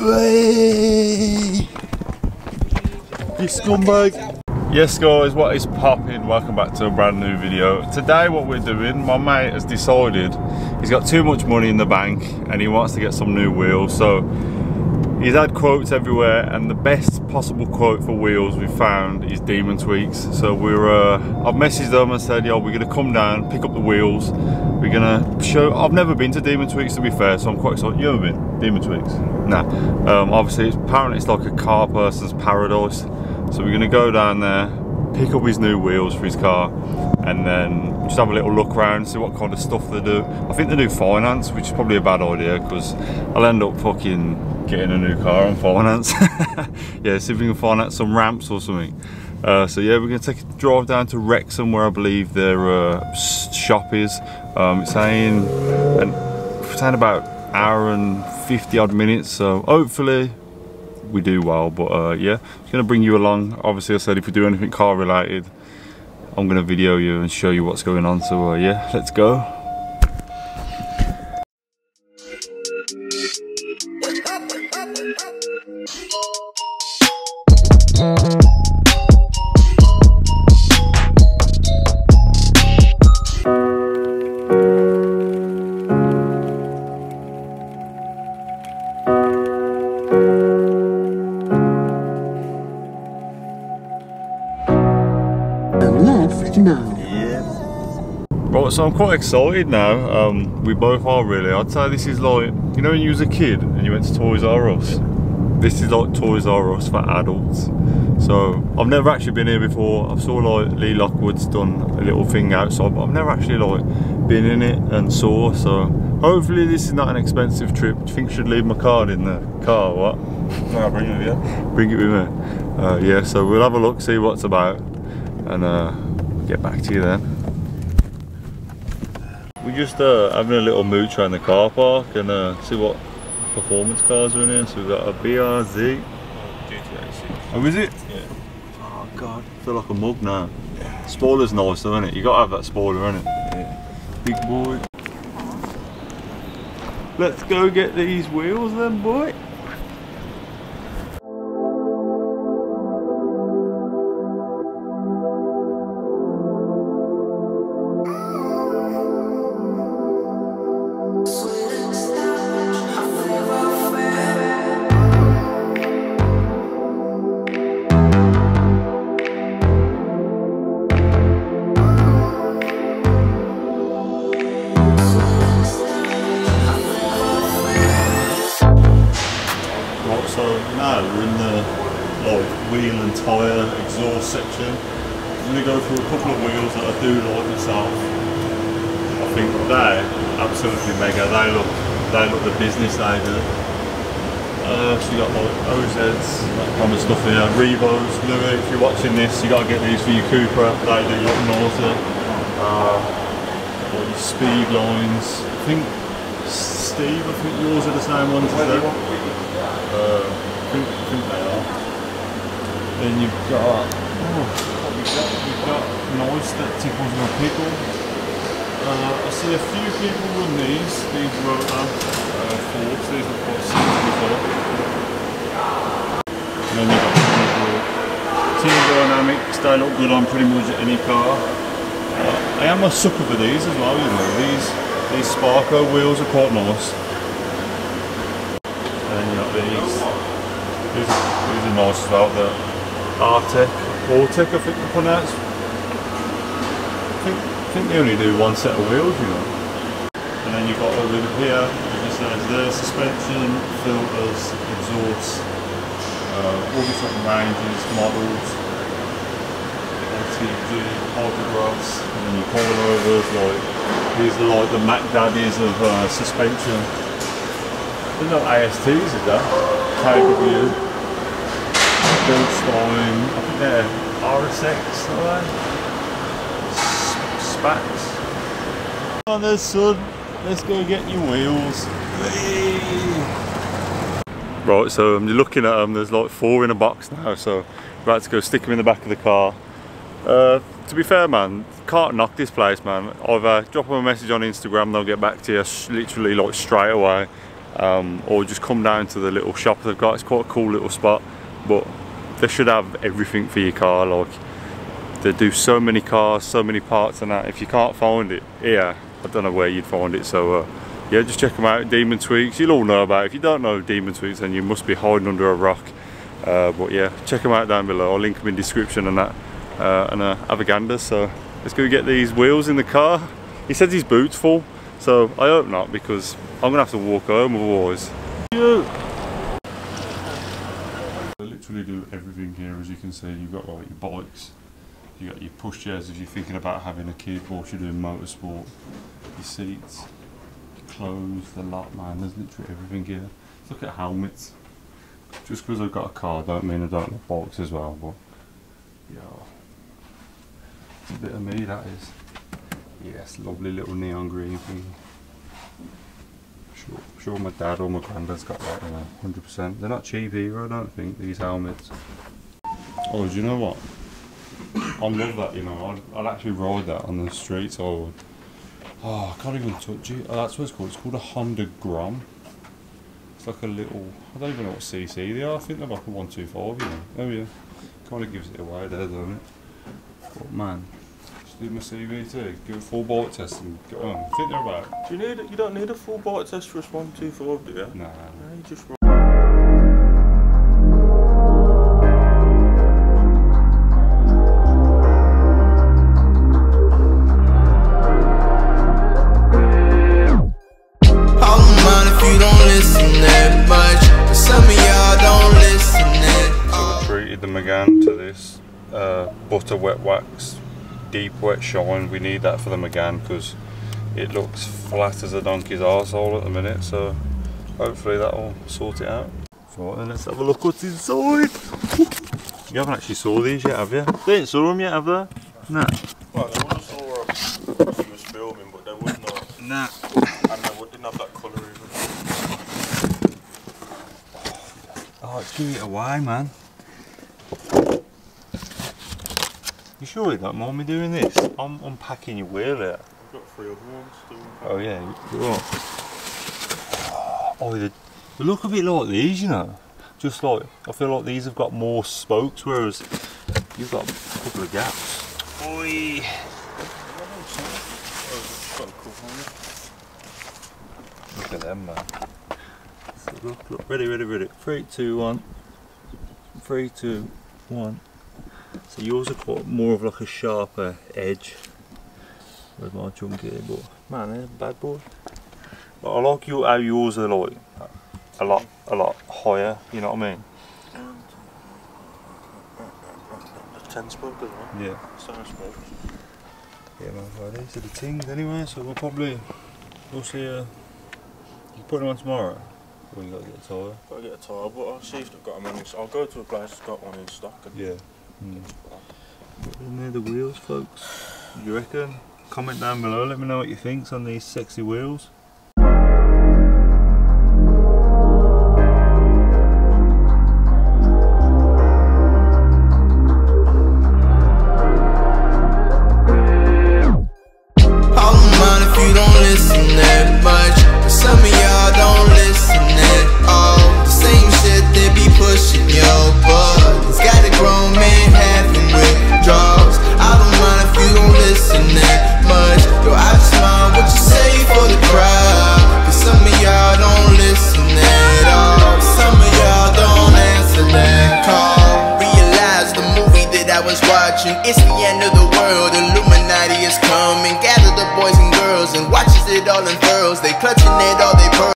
Hey! You scumbag! Yes guys, what is popping? Welcome back to a brand new video. Today what we're doing, my mate has decided he's got too much money in the bank and he wants to get some new wheels. So he's had quotes everywhere and the best possible quote for wheels we found is Demon Tweaks. So we're, uh, I've messaged them and said, yo, we're gonna come down, pick up the wheels. We're gonna show, I've never been to Demon Tweaks to be fair, so I'm quite excited. You ever been? Demon Tweaks? Nah. Um, obviously, apparently it's like a car person's paradise. So we're gonna go down there, pick up his new wheels for his car, and then just have a little look around, see what kind of stuff they do. I think they do finance, which is probably a bad idea because I'll end up fucking getting a new car on finance. yeah, see if we can finance some ramps or something. Uh, so yeah, we're gonna take a drive down to Wrexham where I believe their uh, shop is. Um, it's saying, it's saying about hour and 50 odd minutes, so hopefully we do well but uh, yeah I'm gonna bring you along obviously I said if we do anything car related I'm gonna video you and show you what's going on so uh, yeah let's go so I'm quite excited now. Um, we both are really. I'd say this is like, you know when you was a kid and you went to Toys R Us? This is like Toys R Us for adults. So I've never actually been here before. I've saw like Lee Lockwood's done a little thing outside, but I've never actually like been in it and saw. So hopefully this is not an expensive trip. Do you think I should leave my card in the car what? No, bring it with you. Bring it with me. Uh, yeah, so we'll have a look, see what's about, and uh, get back to you then. We're just uh, having a little mooch around the car park and uh, see what performance cars are in here. So we've got a BRZ. Oh, is it? Yeah. Oh god, I feel like a mug now. Yeah. Spoiler's nice though, isn't it? You gotta have that spoiler, innit? Yeah. Big boy. Let's go get these wheels then, boy. Tyre exhaust section. I'm gonna go through a couple of wheels that I do like myself. I think they absolutely mega. They look they look the business they do. Uh, so you got like OZs, that kind of stuff here. Revos, Louis, if you're watching this, you gotta get these for your Cooper. They do look naughty. Uh, all these Speedlines. I think Steve, I think yours are the same ones as them. Uh, I think, I think they are. Then you've got, oh, what we got? We've got noise that tickles my pickle. Uh, I see a few people run these, these Rota uh, Fords, these are quite seen before. And then you've got Team Dynamics, they look good on pretty much any car. Uh, I am a sucker for these as well, you know, these, these Sparco wheels are quite nice. And then you got these. These these are nice as well. Artec, Ortec I think they're pronounced. I think, I think they only do one set of wheels, you know. And then you've got over here, it says the suspension, filters, exhausts, uh, all different ranges, models, LTG, photographs, and then your coilovers, like, these are like the Mac Daddies of uh, suspension. There's no ASTs, is there? KW, Goldstein, I think they're RSX, are they? S- Spats. On this son, let's go get your wheels. Right, so I'm looking at them, there's like four in a box now, so we're about to go stick them in the back of the car. Uh, to be fair man, can't knock this place man. Either drop them a message on Instagram, they'll get back to you literally like straight away. um, or just come down to the little shop they've got. It's quite a cool little spot, but they should have everything for your car. Like they do so many cars, so many parts and that. If you can't find it here, I don't know where you'd find it. So uh, yeah, just check them out. Demon Tweaks, you'll all know about it. If you don't know Demon Tweaks, then you must be hiding under a rock. Uh, but yeah, check them out down below. I'll link them in description and that. Uh, and uh, gander. So let's go get these wheels in the car. He says his boot's full, so I hope not because I'm gonna have to walk home otherwise. You. Literally do everything here, as you can see. You've got like your bikes, you got your pushchairs if you're thinking about having a kid whilst you're doing motorsport, your seats, clothes, the lot, man. There's literally everything here. Look at helmets. Just because I've got a car, don't mean I don't have bikes as well. But yeah, it's a bit of me that is. Yes, lovely little neon green thing. Sure, sure my dad or my granddad's got that, you know, 100%. They're not cheap either, I don't think, these helmets. Oh, do you know what? I love that, you know, I'd, I'd actually ride that on the streets, would. Oh, I can't even touch it. Oh, that's what it's called. It's called a Honda Grom. It's like a little, I don't even know what CC they are. I think they're like a 125, you know. Oh yeah. Kind of gives it away there, doesn't it? But man, do my CBT, give a full bike test and go on. Think they're about, Do you need? It? You don't need a full bite test for a one two four, do you? nah. No, you just. I don't mind if you don't listen that much. But some of y'all don't listen at all. treated the Megane to this uh, butter wet wax deep wet shine. We need that for them again because it looks flat as a donkey's arsehole at the minute so hopefully that will sort it out. So then let's have a look what's inside. You haven't actually saw these yet have you? they ain't saw them yet have they? no Well, they would have saw um, if you was filming, but they wouldn't nah. And they would- didn't have that colour even. oh it's giving it away man you sure you don't mind me doing this? I'm unpacking your wheel here I've got three other ones still. Oh yeah, right. Oh, they, they look a bit like these, you know. Just like I feel like these have got more spokes, whereas you've got a couple of gaps. Oi. Look at them, man. So look, look, ready, ready, ready. Three, two, one. Three, two, one. So yours are quite more of like a sharper edge. With my chunky, but man, they're bad boy. But I like you how yours are like a lot, a lot higher. You know what I mean? Ten spoke as well. Yeah. Seven spokes. Yeah, man. Well, these are the things anyway. So we'll probably we'll see. Uh, you put them on tomorrow. Or you gotta get a tire. Gotta get a tire, but I'll see if they've got them in. I'll go to a place that's got one in stock. And Yeah. Mm. And they're the wheels, folks. You reckon? Comment down below. Let me know what you think on these sexy wheels.